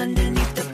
underneath the